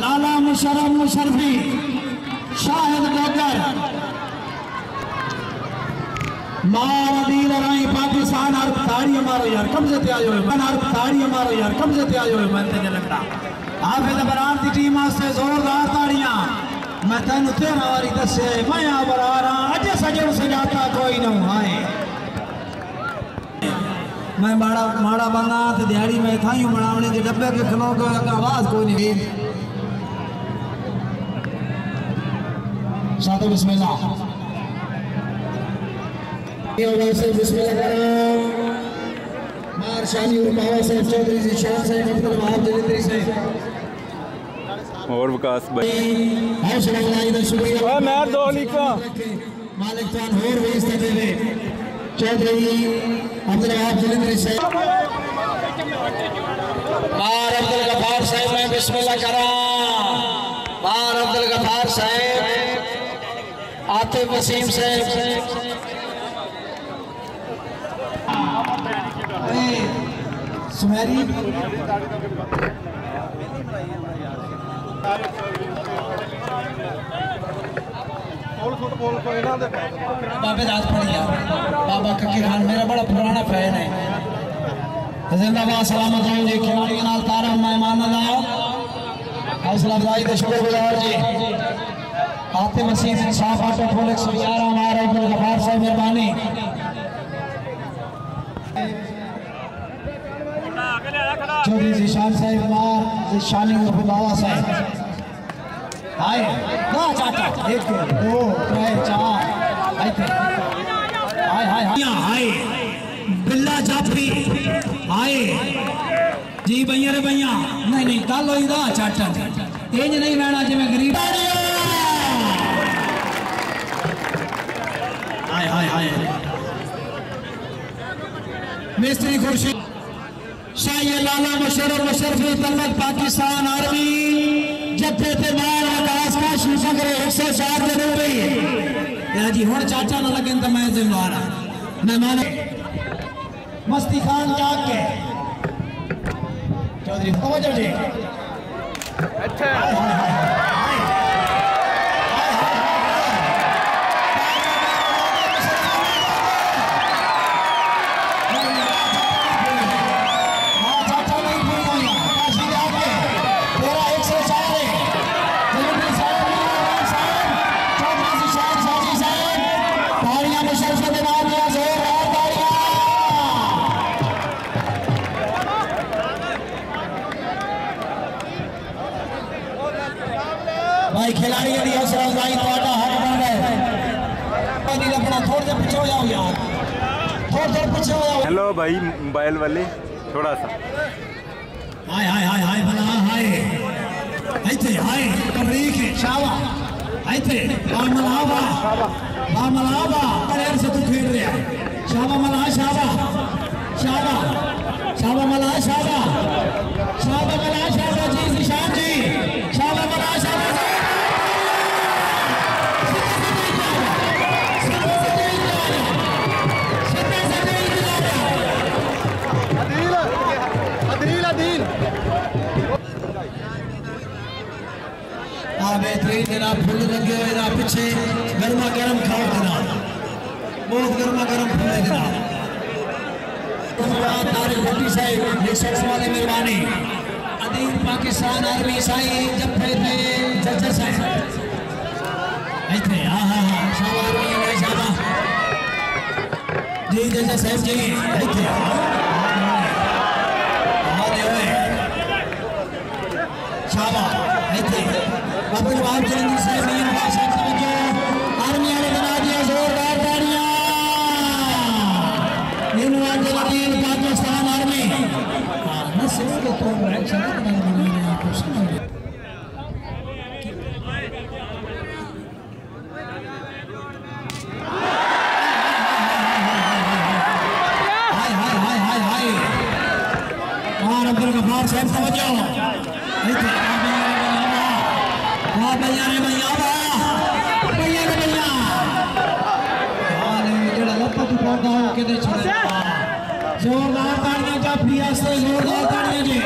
لالا مشرف مشرفی، شاہد ڈاکر مار دیر رائی پاکستان، ہر تاڑی ہمارو یار، کم سے آئے ہوئے من ہر تاڑی ہمارو یار، کم سے آئے ہوئے من تے لگتا۔ حافظ بران دی ٹیم آستے زوردار تاڑیاں میں تینو تیرا واری دسے، میں آبر آ رہا اجے سجے سجاتا کوئی نہ آئے۔ میں ماڑا ماڑا بنا ہاں، تے دیہڑی میں تھائیوں بناونے دے ڈبے کے کھلو کو آواز کوئی نہیں۔ ساتھ بسم اللہ۔ بسم اللہ۔ کرام مار شانی اور صاحب چودری سے شان صاحب جلندری سے اور وکاس بھائی۔ حوصلہ اللہ دا شکریہ۔ میں دو لکھا مالک تان ہور بھی اس دے۔ چودری الوہاب جلندری سے مار عبد الغفار صاحب میں بسم اللہ کرام مار عبد آتے وسیم صاحب۔ سمیری۔ بابے داس پڑھیا بابا ککی خان میرا بڑا پرانا فین ہے۔ زندہ باد سلامت ہوں جی کھلاڑی نال تارا مہمان اللہ حوصلہ افزائی دے شکر گزار جی۔ آتے مسیح صاف آٹو پولک سو یارہ ہمارا عبد الغفار صاحب مہربانی۔ چودری زیشان جی صاحب مار جی زیشانی اور بابا صاحب۔ آئے نا چاچا ایک، دو ترے چار۔ آئے تھے آئے آئے آئے آئے بلہ جاپی آئے جی بھئیاں رے بھئیاں نہیں نہیں تالو ہی دا چاٹا۔ تیج نہیں رہنا جی میں گریب آئے آئے آئے مستری خورشی شاہی لالا مشرف مشرفی طلبت پاکستان آرمی جتھے تے مار آکاس کا شیفگر ایک سو چار دے روپی یا جی ہون چاچا نہ لگن تو میں ذمہ آ رہا میں مانے مستی خان جاگ کے۔ چودری توجہ جی۔ اچھا بھائی کھلاڑی علی حسن بھائی تواڈا حق بن گئے نہیں لگنا تھوڑ دیر پیچھے ہو جاؤ یار۔ تھوڑ دیر پیچھے ہو جاؤ۔ ہیلو بھائی موبائل والے تھوڑا سا۔ ہائے ہائے ہائے ہائے بنا ہائے۔ ایتھے ہائے تبریک شاوا۔ ایتھے با ملابا با ملابا پڑیر سے تو کھیل رہا ہے شابا ملا شابا شابا شابا ملا شابا شابا ملا بہترین جناب پھول لگے ہوئے جناب پیچھے۔ گرما گرم کھاؤ جناب۔ بہت گرما گرم پھولے جناب۔ تاریخ بھٹی صاحب یہ سکس والے مہربانی۔ عدیل پاکستان آرمی سائی جب پھر تھے ججر صاحب۔ ایتھے ہاں ہاں ہاں شاہ آرمی ہے شاہ جی ججر صاحب جی ایتھے ہاں دے ہوئے۔ شابا بابا جواب صاحب مین باغ آرمی دیا زوردار جلدین پاکستان آرمی تو ایکشن رہے اور صاحب زوردار تاڑیاں جا پی واسطے زوردار تاڑیاں جی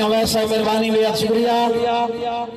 ہیں ویسا مہربانی بے شکریہ۔